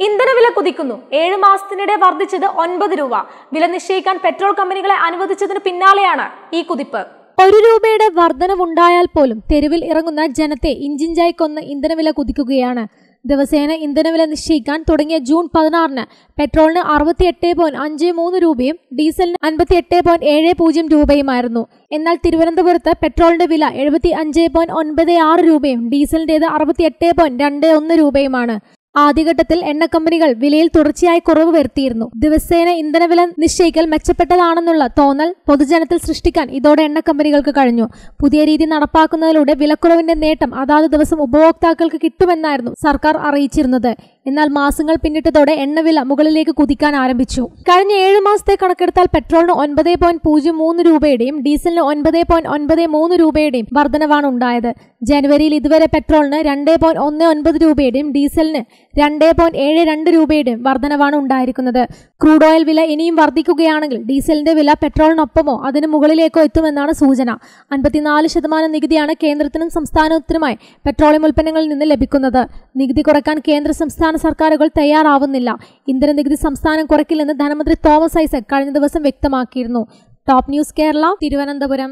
ഇന്ധനവില കുതിക്കുന്നു. ഏഴ് മാസത്തിനിടെ വർദ്ധിച്ചത് ഒൻപത് രൂപ. വില നിശ്ചയിക്കാൻ പെട്രോൾ കമ്പനികളെ അനുവദിച്ചതിന് പിന്നാലെയാണ് ഈ കുതിപ്പ്. ഒരു രൂപയുടെ വർധനവുണ്ടായാൽ പോലും തെരുവിൽ ഇറങ്ങുന്ന ജനത്തെ ഇഞ്ചിഞ്ചായി കൊന്ന് ഇന്ധനവില കുതിക്കുകയാണ്. ദിവസേന ഇന്ധനവില നിശ്ചയിക്കാൻ തുടങ്ങിയ ജൂൺ പതിനാറിന് പെട്രോളിന് അറുപത്തി എട്ട് പോയിന്റ് അഞ്ച് മൂന്ന് രൂപയും ഡീസലിന് അൻപത്തി എട്ട് പോയിന്റ് ഏഴ് പൂജ്യം രൂപയുമായിരുന്നു. എന്നാൽ തിരുവനന്തപുരത്ത് പെട്രോളിന്റെ വില എഴുപത്തി അഞ്ച് പോയിന്റ് ഒൻപത് ആറ് രൂപയും ഡീസലിന്റേത് അറുപത്തി എട്ട് പോയിന്റ് രണ്ട് ഒന്ന് രൂപയുമാണ്. ആദ്യഘട്ടത്തിൽ എണ്ണ കമ്പനികൾ വിലയിൽ തുടർച്ചയായി കുറവ് വരുത്തിയിരുന്നു. ദിവസേന ഇന്ധനവില നിശ്ചയിക്കൽ മെച്ചപ്പെട്ടതാണെന്നുള്ള തോന്നൽ പൊതുജനത്തിൽ സൃഷ്ടിക്കാൻ ഇതോടെ എണ്ണ കമ്പനികൾക്ക് കഴിഞ്ഞു. പുതിയ രീതി നടപ്പാക്കുന്നതിലൂടെ വിലക്കുറവിന്റെ നേട്ടം അതാത് ദിവസം ഉപഭോക്താക്കൾക്ക് കിട്ടുമെന്നായിരുന്നു സർക്കാർ അറിയിച്ചിരുന്നത്. എന്നാൽ മാസങ്ങൾ പിന്നിട്ടതോടെ എണ്ണവില മുകളിലേക്ക് കുതിക്കാൻ ആരംഭിച്ചു. കഴിഞ്ഞ ഏഴ് മാസത്തെ കണക്കെടുത്താൽ പെട്രോളിന് ഒൻപത് പോയിന്റ് പൂജ്യം മൂന്ന് രൂപയുടെയും ഡീസലിന് ഒൻപത് പോയിന്റ് ഒൻപത് മൂന്ന് രൂപയുടെയും വർധനവാണ് ഉണ്ടായത്. ജനുവരിയിൽ ഇതുവരെ പെട്രോളിന് രണ്ട് പോയിന്റ് ഒന്ന് ഒൻപത് രൂപയുടെയും ഡീസലിന് രണ്ട് പോയിന്റ് ഏഴ് രണ്ട് രൂപയുടെയും വർധനവാണ് ഉണ്ടായിരിക്കുന്നത്. ക്രൂഡ് ഓയിൽ വില ഇനിയും വർദ്ധിക്കുകയാണെങ്കിൽ ഡീസലിന്റെ വില പെട്രോളിനൊപ്പമോ അതിന് മുകളിലേക്കോ എത്തുമെന്നാണ് സൂചന. അൻപത്തിനാല് ശതമാനം നികുതിയാണ് കേന്ദ്രത്തിനും സംസ്ഥാനത്തിനുമായി പെട്രോളിയം ഉൽപ്പന്നങ്ങളിൽ നിന്ന് ലഭിക്കുന്നത്. നികുതി കുറയ്ക്കാൻ കേന്ദ്ര സംസ്ഥാന സർക്കാരുകൾ തയ്യാറാവുന്നില്ല. ഇന്ധന നികുതി സംസ്ഥാനം കുറയ്ക്കില്ലെന്ന് ധനമന്ത്രി തോമസ് ഐസക് കഴിഞ്ഞ ദിവസം വ്യക്തമാക്കിയിരുന്നു. Top news Kerala Thiruvananthapuram.